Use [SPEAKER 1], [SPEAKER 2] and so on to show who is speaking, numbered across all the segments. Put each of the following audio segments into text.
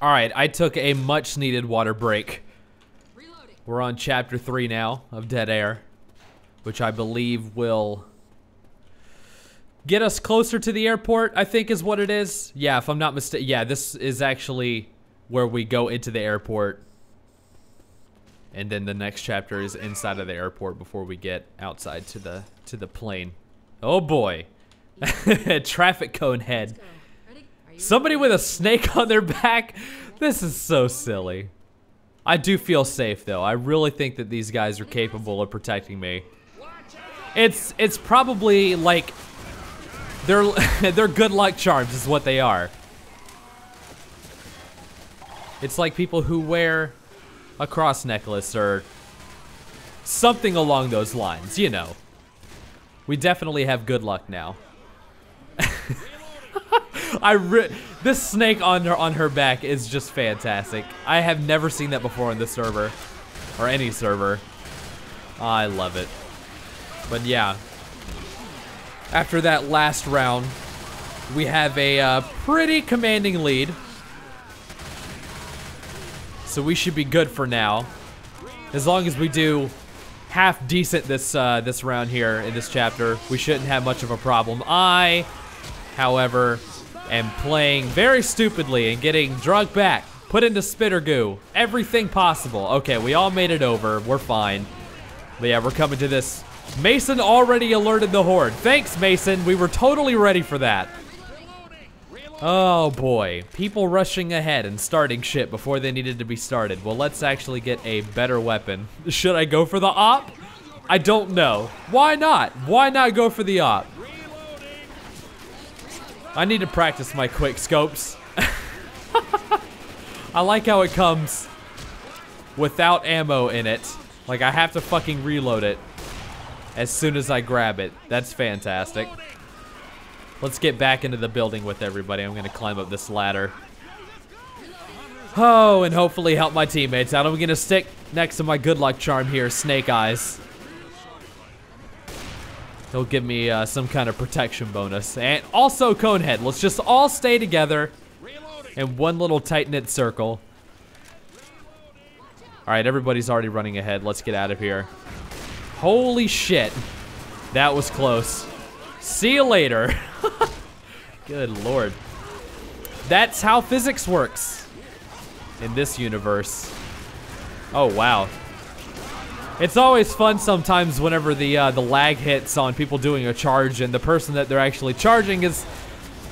[SPEAKER 1] All right, I took a much needed water break. We're on chapter three now of Dead Air, which I believe will get us closer to the airport, I think is what it is. Yeah, if I'm not mistaken. Yeah, this is actually where we go into the airport. And then the next chapter is inside of the airport before we get outside to the to the plane. Oh boy. Traffic cone head. Somebody with a snake on their back. This is so silly. I do feel safe though. I really think that these guys are capable of protecting me. It's it's probably like they're they're good luck charms is what they are. It's like people who wear a cross necklace or something along those lines, you know. We definitely have good luck now. I this snake on her on her back is just fantastic. I have never seen that before on this server or any server. I love it. But yeah, after that last round, we have a uh, pretty commanding lead. So we should be good for now. As long as we do half decent this uh, this round here in this chapter, we shouldn't have much of a problem. I, however, am playing very stupidly and getting drugged back, put into spitter goo, everything possible. Okay, we all made it over. We're fine. But yeah, we're coming to this Mason already alerted the horde. Thanks, Mason. We were totally ready for that. Oh boy, people rushing ahead and starting shit before they needed to be started. Well, let's actually get a better weapon. Should I go for the op? I don't know. Why not? Why not go for the op? I need to practice my quick scopes. I like how it comes without ammo in it. Like I have to fucking reload it as soon as I grab it. That's fantastic. Let's get back into the building with everybody. I'm gonna climb up this ladder. Oh, and hopefully help my teammates out. I'm gonna stick next to my good luck charm here, Snake Eyes. He'll give me uh, some kind of protection bonus. And also Conehead. Let's just all stay together in one little tight-knit circle. All right, everybody's already running ahead. Let's get out of here. Holy shit. That was close. See you later. Good lord. That's how physics works in this universe. Oh, wow. It's always fun sometimes whenever the uh, the lag hits on people doing a charge and the person that they're actually charging is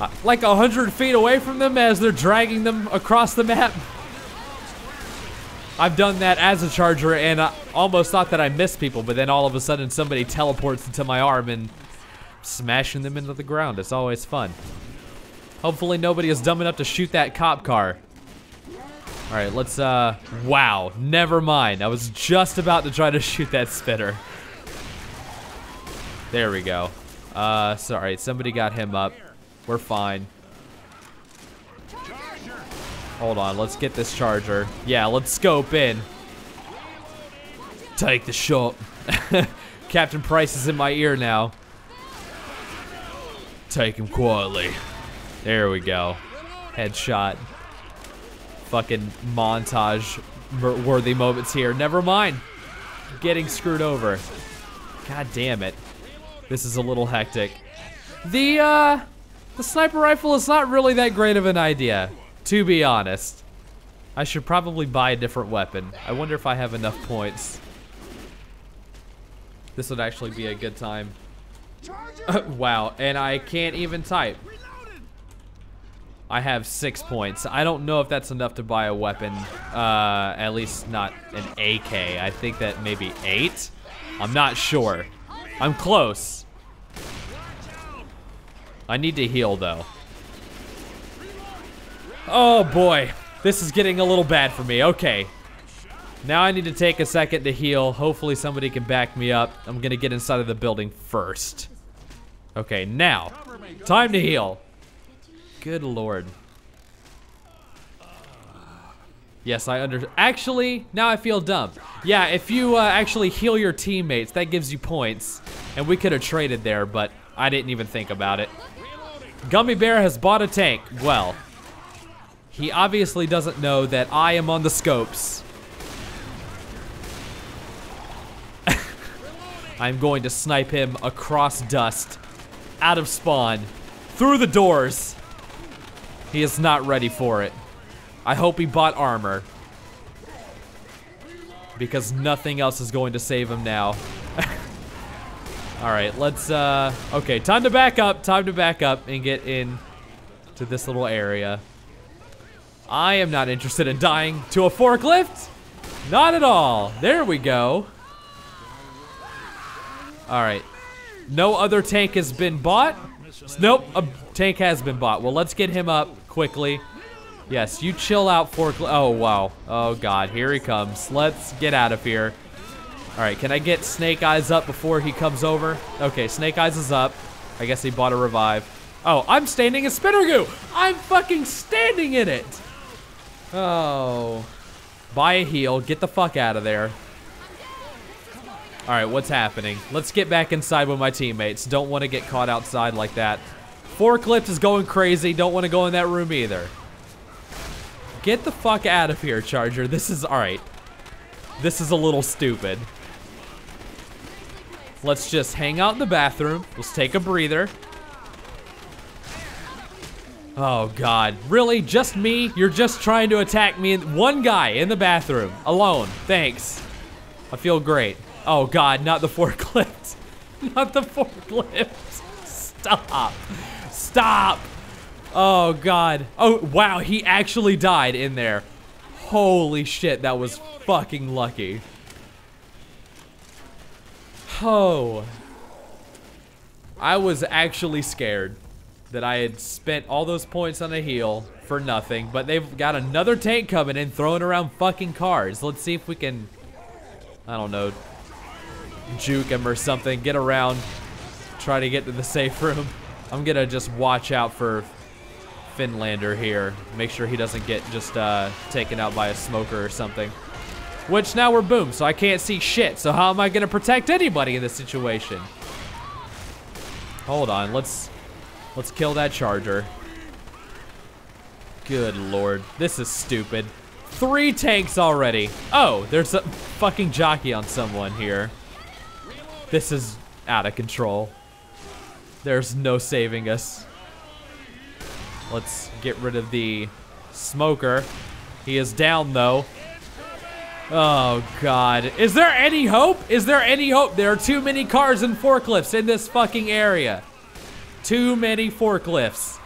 [SPEAKER 1] uh, like a hundred feet away from them as they're dragging them across the map. I've done that as a charger and I almost thought that I missed people, but then all of a sudden somebody teleports into my arm and smashing them into the ground. It's always fun. Hopefully nobody is dumb enough to shoot that cop car. All right, let's, uh, wow, never mind. I was just about to try to shoot that spitter. There we go. Uh, sorry, somebody got him up. We're fine. Hold on, let's get this charger. Yeah, let's scope in. Take the shot. Captain Price is in my ear now. Take him quietly. There we go. Headshot. Fucking montage worthy moments here. Never mind. Getting screwed over. God damn it. This is a little hectic. The, uh, the sniper rifle is not really that great of an idea to be honest. I should probably buy a different weapon. I wonder if I have enough points. This would actually be a good time. wow, and I can't even type. I have six points. I don't know if that's enough to buy a weapon. Uh, at least not an AK. I think that maybe eight? I'm not sure. I'm close. I need to heal though. Oh boy, this is getting a little bad for me. Okay. Now I need to take a second to heal. Hopefully somebody can back me up. I'm gonna get inside of the building first. Okay, now, time to heal. Good lord. Yes, I under- Actually, now I feel dumb. Yeah, if you uh, actually heal your teammates, that gives you points. And we could have traded there, but I didn't even think about it. Gummy Bear has bought a tank. Well, He obviously doesn't know that I am on the scopes. I'm going to snipe him across dust, out of spawn, through the doors. He is not ready for it. I hope he bought armor. Because nothing else is going to save him now. Alright, let's, uh, okay, time to back up, time to back up and get in to this little area. I am not interested in dying to a forklift. Not at all. There we go. All right. No other tank has been bought. Nope, tank has been bought. Well, let's get him up quickly. Yes, you chill out, forklift. Oh, wow. Oh, God. Here he comes. Let's get out of here. All right, can I get Snake Eyes up before he comes over? Okay, Snake Eyes is up. I guess he bought a revive. Oh, I'm standing in Spitter Goo. I'm fucking standing in it. Oh. Buy a heal. Get the fuck out of there. All right, what's happening? Let's get back inside with my teammates. Don't want to get caught outside like that. Forklift is going crazy. Don't want to go in that room either. Get the fuck out of here, Charger. This is, all right. This is a little stupid. Let's just hang out in the bathroom. Let's take a breather. Oh, God. Really? Just me? You're just trying to attack me? One guy in the bathroom. Alone. Thanks. I feel great. Oh, God. Not the forklift. Not the forklift. Stop. Stop. Oh, God. Oh, wow. He actually died in there. Holy shit. That was fucking lucky. Oh. I was actually scared that I had spent all those points on a heal for nothing, but they've got another tank coming in throwing around fucking cars. Let's see if we can, I don't know, juke him or something, get around, try to get to the safe room. I'm gonna just watch out for Finlander here. Make sure he doesn't get just uh, taken out by a smoker or something. Which now we're boom, so I can't see shit. So how am I gonna protect anybody in this situation? Hold on, let's Let's kill that charger. Good lord. This is stupid. Three tanks already. Oh, there's a fucking jockey on someone here. This is out of control. There's no saving us. Let's get rid of the smoker. He is down though. Oh god. Is there any hope? Is there any hope? There are too many cars and forklifts in this fucking area. Too many forklifts.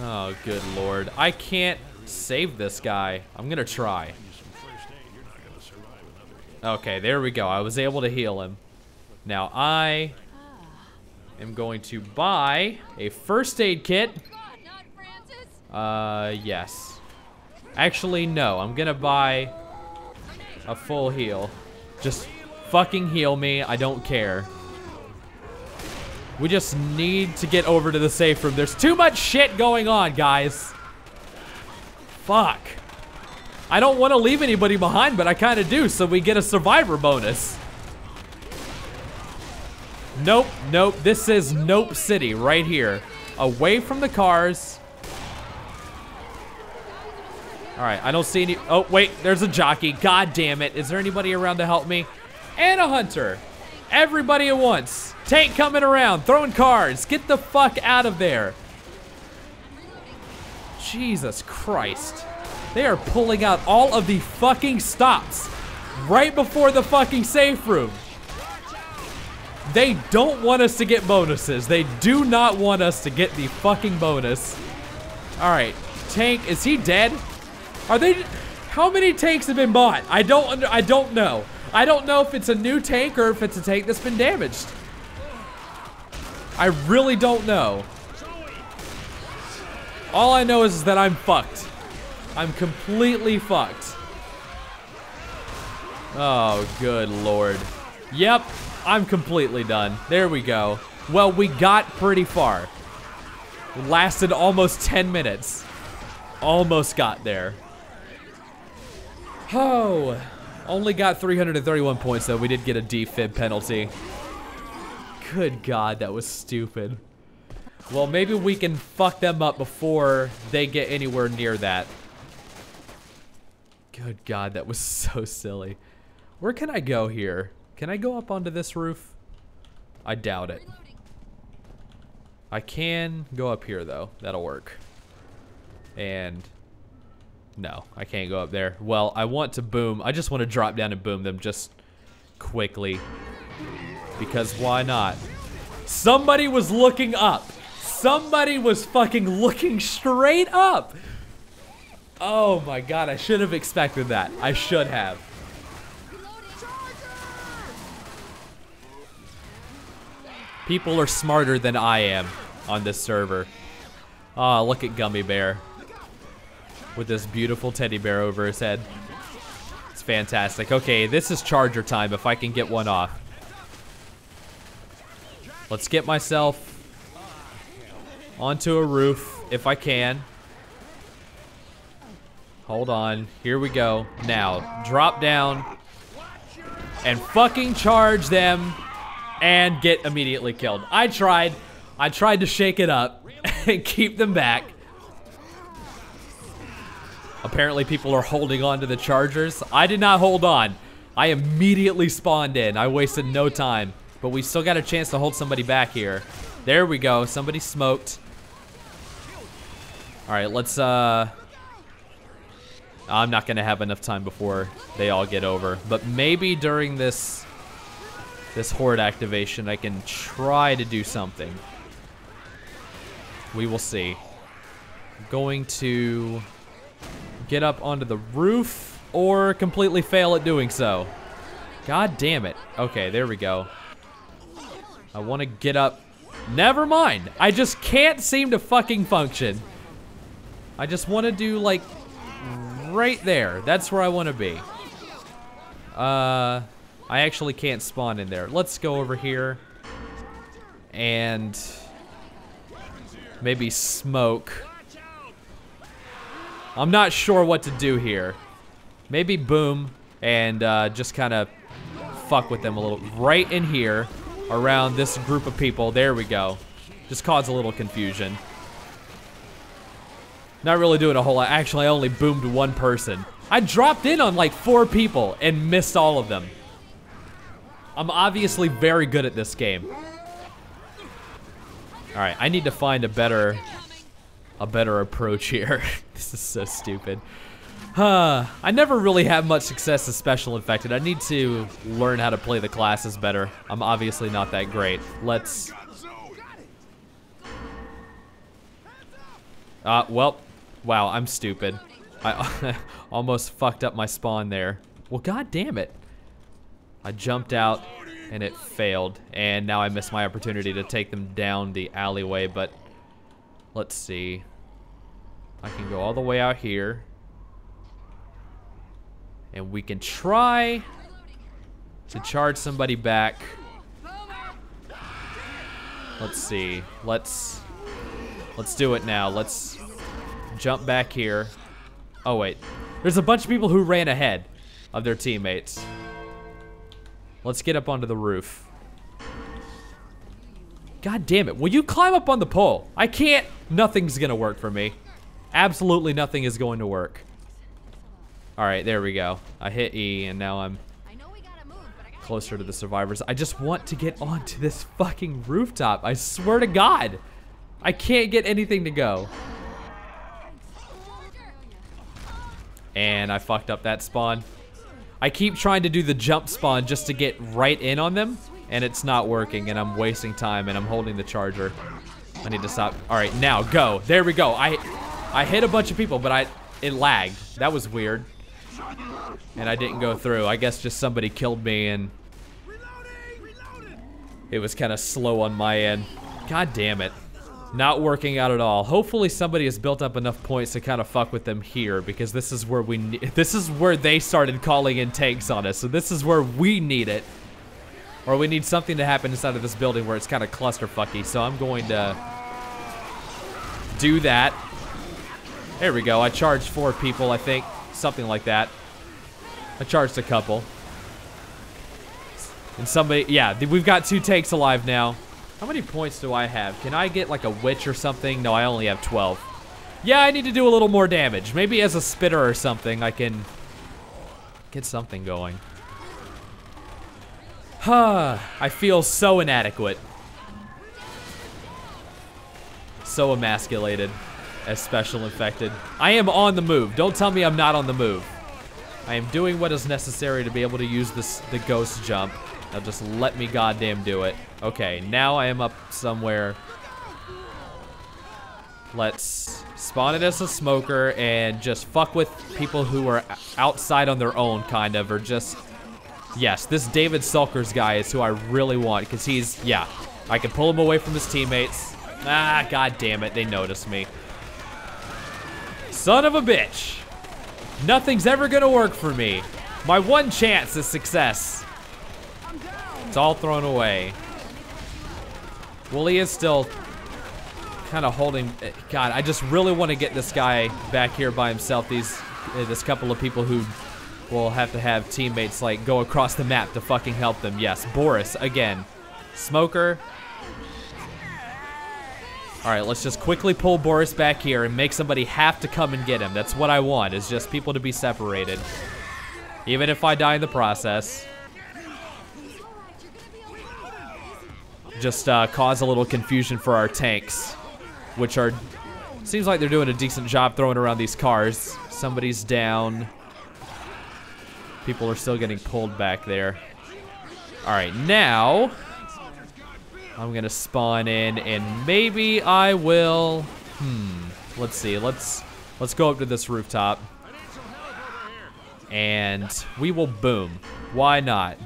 [SPEAKER 1] Oh, good lord. I can't save this guy. I'm gonna try. Okay, there we go. I was able to heal him. Now I am going to buy a first aid kit. Uh, yes. Actually, no. I'm gonna buy a full heal. Just fucking heal me. I don't care. We just need to get over to the safe room. There's too much shit going on, guys. Fuck. I don't want to leave anybody behind, but I kind of do, so we get a survivor bonus. Nope, nope. This is Nope City right here. Away from the cars. All right, I don't see any. Oh, wait, there's a jockey. God damn it. Is there anybody around to help me? And a hunter. Everybody at once. Tank coming around, throwing cars. Get the fuck out of there. Jesus Christ. They are pulling out all of the fucking stops right before the fucking safe room. They don't want us to get bonuses. They do not want us to get the fucking bonus. All right, tank, is he dead? Are they, how many tanks have been bought? I don't, under, I don't know. I don't know if it's a new tank or if it's a tank that's been damaged. I really don't know. All I know is that I'm fucked. I'm completely fucked. Oh, good lord. Yep, I'm completely done. There we go. Well, we got pretty far. Lasted almost 10 minutes. Almost got there. Oh, only got 331 points though. We did get a defib penalty. Good God, that was stupid. Well, maybe we can fuck them up before they get anywhere near that. Good God, that was so silly. Where can I go here? Can I go up onto this roof? I doubt it. I can go up here though. That'll work. And no, I can't go up there. Well, I want to boom. I just want to drop down and boom them just quickly. Because why not? Somebody was looking up. Somebody was fucking looking straight up. Oh my god, I should have expected that. I should have. People are smarter than I am on this server. Oh, look at Gummy Bear. With this beautiful teddy bear over his head. It's fantastic. Okay, this is charger time if I can get one off. Let's get myself onto a roof if I can. Hold on. Here we go. Now, drop down and fucking charge them and get immediately killed. I tried. I tried to shake it up and keep them back. Apparently people are holding on to the chargers. I did not hold on. I immediately spawned in. I wasted no time. But we still got a chance to hold somebody back here. There we go. Somebody smoked. All right, let's, uh... I'm not going to have enough time before they all get over. But maybe during this this horde activation, I can try to do something. We will see. going to get up onto the roof or completely fail at doing so. God damn it. Okay, there we go. I want to get up. Never mind. I just can't seem to fucking function. I just want to do like right there. That's where I want to be. Uh, I actually can't spawn in there. Let's go over here and maybe smoke. I'm not sure what to do here. Maybe boom and uh, just kind of fuck with them a little. Right in here, around this group of people. There we go. Just cause a little confusion. Not really doing a whole lot. Actually, I only boomed one person. I dropped in on like four people and missed all of them. I'm obviously very good at this game. All right, I need to find a better a better approach here. this is so stupid. Uh, I never really had much success as Special Infected. I need to learn how to play the classes better. I'm obviously not that great. Let's... Uh, well, wow, I'm stupid. I almost fucked up my spawn there. Well, god damn it. I jumped out and it failed. And now I missed my opportunity to take them down the alleyway, but let's see. I can go all the way out here. And we can try to charge somebody back. Let's see. Let's let's do it now. Let's jump back here. Oh wait. There's a bunch of people who ran ahead of their teammates. Let's get up onto the roof. God damn it. Will you climb up on the pole? I can't. Nothing's gonna work for me. Absolutely nothing is going to work. Alright, there we go. I hit E and now I'm closer to the survivors. I just want to get onto this fucking rooftop. I swear to God. I can't get anything to go. And I fucked up that spawn. I keep trying to do the jump spawn just to get right in on them, and it's not working, and I'm wasting time, and I'm holding the charger. I need to stop. All right, now go. There we go. I I hit a bunch of people, but I it lagged. That was weird. And I didn't go through. I guess just somebody killed me and it was kind of slow on my end. God damn it. Not working out at all. Hopefully somebody has built up enough points to kind of fuck with them here because this is where we this is where they started calling in tanks on us. So this is where we need it. Or we need something to happen inside of this building where it's kind of clusterfucky. So I'm going to do that. There we go. I charged four people, I think. Something like that. I charged a couple. And somebody, yeah, we've got two takes alive now. How many points do I have? Can I get like a witch or something? No, I only have 12. Yeah, I need to do a little more damage. Maybe as a spitter or something, I can get something going. Huh, I feel so inadequate. So emasculated as special infected. I am on the move. Don't tell me I'm not on the move. I am doing what is necessary to be able to use this the ghost jump. Now just let me goddamn do it. Okay, now I am up somewhere. Let's spawn it as a smoker and just fuck with people who are outside on their own, kind of, or just... Yes, this David Sulkers guy is who I really want, because he's, yeah, I can pull him away from his teammates. Ah, god damn it, they noticed me. Son of a bitch. Nothing's ever gonna work for me. My one chance is success. It's all thrown away. Wooly is still kind of holding. God, I just really want to get this guy back here by himself. These, uh, this couple of people who will have to have teammates like go across the map to fucking help them. Yes, Boris again. Smoker. All right, let's just quickly pull Boris back here and make somebody have to come and get him. That's what I want, is just people to be separated. Even if I die in the process. Just uh, cause a little confusion for our tanks which are seems like they're doing a decent job throwing around these cars. Somebody's down. People are still getting pulled back there. All right, now I'm gonna spawn in and maybe I will, hmm, let's see, let's, let's go up to this rooftop and we will boom. Why not?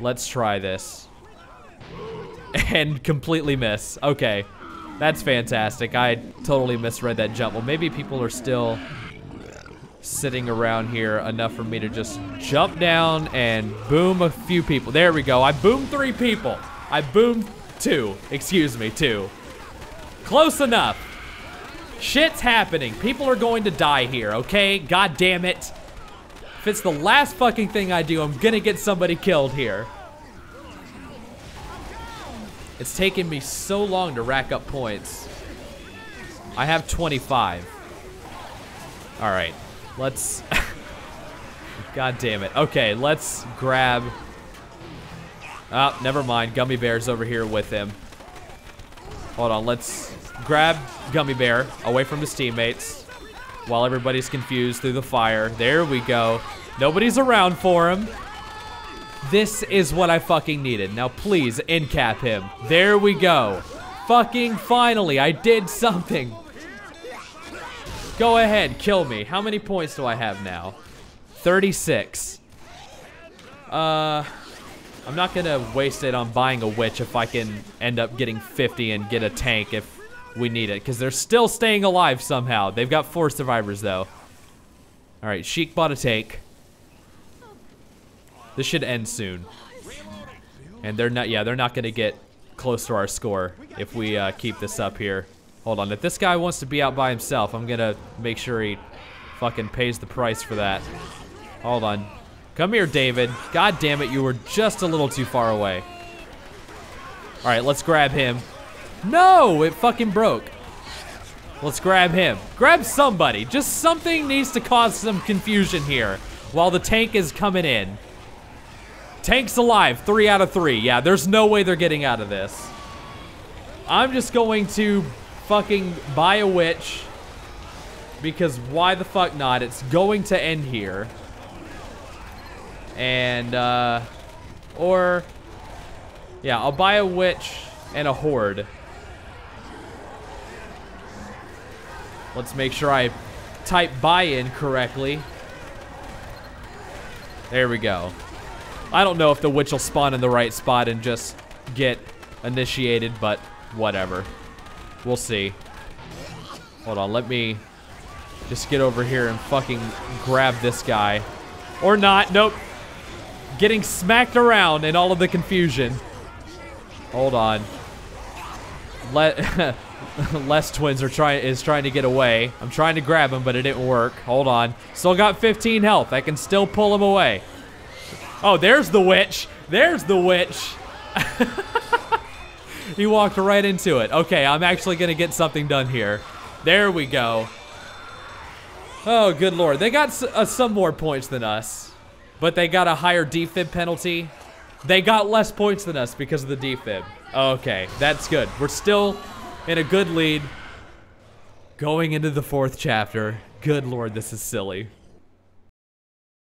[SPEAKER 1] Let's try this. and completely miss. Okay. That's fantastic. I totally misread that jump. Well, maybe people are still sitting around here enough for me to just jump down and boom a few people. There we go. I boomed three people. I boomed two. Excuse me, two. Close enough. Shit's happening. People are going to die here, okay? God damn it. If it's the last fucking thing I do, I'm gonna get somebody killed here. It's taken me so long to rack up points. I have 25. All right, let's... God damn it. Okay, let's grab... Oh, never mind. Gummy Bear's over here with him. Hold on, let's grab Gummy Bear away from his teammates while everybody's confused through the fire. There we go. Nobody's around for him. This is what I fucking needed. Now please, incap him. There we go. Fucking finally, I did something. Go ahead, kill me. How many points do I have now? 36. Uh, I'm not gonna waste it on buying a witch if I can end up getting 50 and get a tank if we need it. Because they're still staying alive somehow. They've got four survivors though. Alright, Sheik bought a tank. This should end soon. And they're not, yeah, they're not going to get close to our score if we uh, keep this up here. Hold on, if this guy wants to be out by himself, I'm going to make sure he fucking pays the price for that. Hold on. Come here, David. God damn it, you were just a little too far away. All right, let's grab him. No, it fucking broke. Let's grab him. Grab somebody. Just something needs to cause some confusion here while the tank is coming in. Tank's alive, three out of three. Yeah, there's no way they're getting out of this. I'm just going to fucking buy a witch because why the fuck not? It's going to end here. And, uh, or, yeah, I'll buy a witch and a horde. Let's make sure I type buy in correctly. There we go. I don't know if the witch will spawn in the right spot and just get initiated, but whatever. We'll see. Hold on, let me just get over here and fucking grab this guy. Or not, nope. Getting smacked around in all of the confusion. Hold on. Let Les Twins are trying is trying to get away. I'm trying to grab him, but it didn't work. Hold on. Still got 15 health. I can still pull him away. Oh, there's the witch. There's the witch. he walked right into it. Okay, I'm actually gonna get something done here. There we go. Oh, good lord. They got uh, some more points than us, but they got a higher defib penalty. They got less points than us because of the defib. Okay, that's good. We're still in a good lead going into the fourth chapter. Good lord, this is silly.